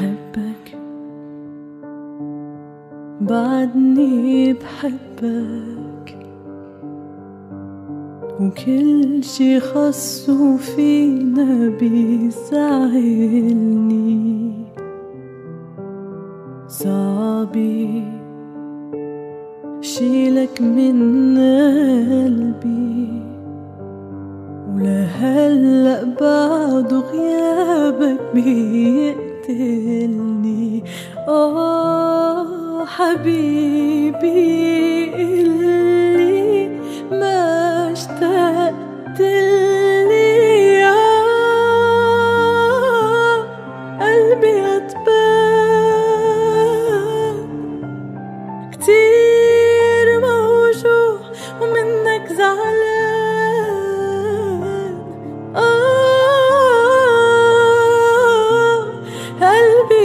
بحبك. بعدني بحبك. وكل شي خصو فينا بيزعلني. صعبي شيلك من قلبي. ولهلأ بعد غيابك بيقلق قتلني آه حبيبي اللي ما اشتقت لي يا آه قلبي أتبان كتير قلبي